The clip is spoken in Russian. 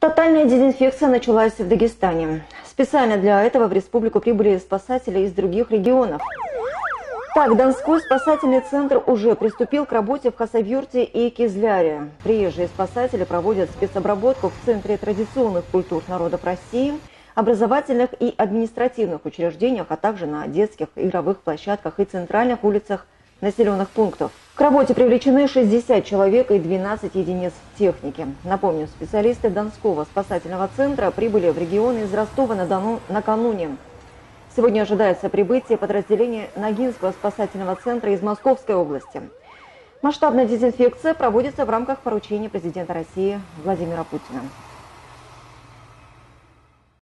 Тотальная дезинфекция началась в Дагестане. Специально для этого в республику прибыли спасатели из других регионов. Так, Донской спасательный центр уже приступил к работе в Хасавюрте и Кизляре. Приезжие спасатели проводят спецобработку в Центре традиционных культур народов России, образовательных и административных учреждениях, а также на детских игровых площадках и центральных улицах населенных пунктов. К работе привлечены 60 человек и 12 единиц техники. Напомню, специалисты Донского спасательного центра прибыли в регион из Ростова-на-Дону накануне. Сегодня ожидается прибытие подразделения Ногинского спасательного центра из Московской области. Масштабная дезинфекция проводится в рамках поручения президента России Владимира Путина.